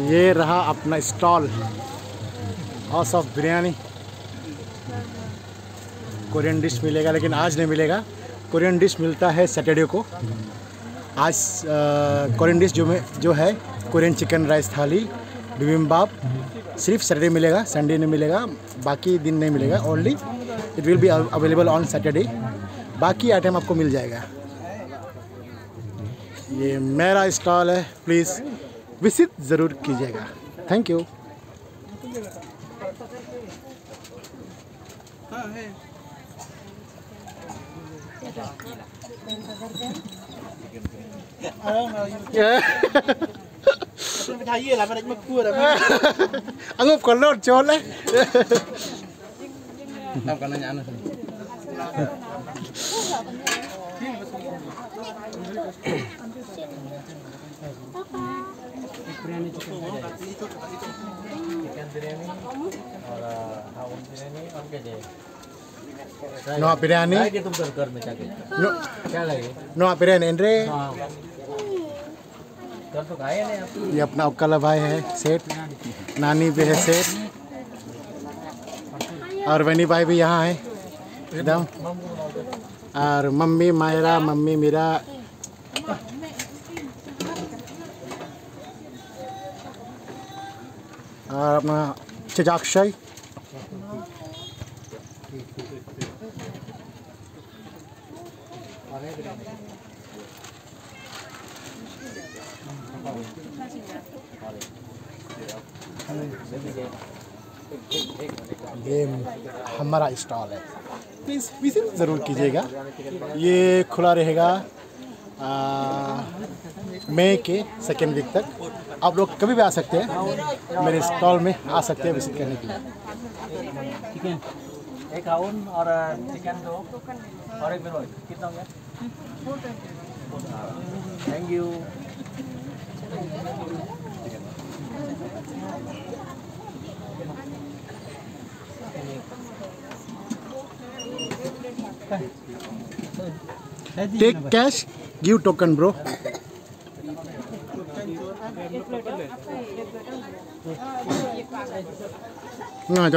ये रहा अपना stall. House of biryani Korean dish मिलेगा, लेकिन आज नहीं मिलेगा। कोरियन डिश मिलता है सैटरडे को। आज कोरियन डिश जो में, जो है कोरियन चिकन राइस थाली बिबिम्बाप सिर्फ़ सैटरडे मिलेगा संडे नहीं मिलेगा, बाकी दिन नहीं मिलेगा only it will be available on Saturday बाकी आइटम आपको मिल जाएगा। ये मेरा स्टॉल है प्लीज़ विज़िट ज़रूर कीजिएगा। थैंक यू अंगूप कर लो है। बिरयानी चिकन बिरयानी और हाउन बिरयानी और क्या चाहिए biryani. क्या तुम कर में क्या क्या क्या लगे Andre. हाँ कर तो खाए ये अपना उक्कला भाई है सेठ नानी भी है सेठ और वनी भाई भी यहाँ है एकदम और मम्मी मायरा मम्मी मेरा। और अपना चजाक्षय। ये हमारा स्टॉल है। प्लीज़ विज़िट ज़रूर कीजिएगा। ये खुला रहेगा मई के सेकेंड वीक तक। आप लोग कभी भी आ सकते हैं, मेरे स्टॉल में आ सकते हैं विज़िट करने के लिए। चिकन एक हाउन और चिकन दो, और एक बिरयानी कितना हो गया? Thank you take cash give token bro ना